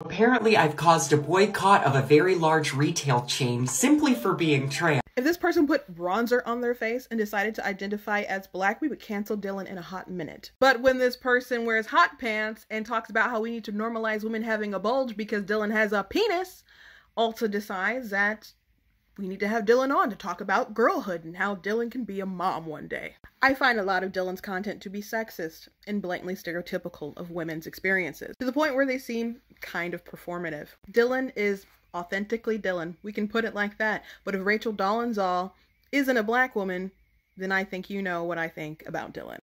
Apparently, I've caused a boycott of a very large retail chain simply for being trans. If this person put bronzer on their face and decided to identify as black, we would cancel Dylan in a hot minute. But when this person wears hot pants and talks about how we need to normalize women having a bulge because Dylan has a penis, Ulta decides that we need to have Dylan on to talk about girlhood and how Dylan can be a mom one day. I find a lot of Dylan's content to be sexist and blatantly stereotypical of women's experiences, to the point where they seem kind of performative. Dylan is authentically Dylan. We can put it like that. But if Rachel Dolezal isn't a black woman, then I think you know what I think about Dylan.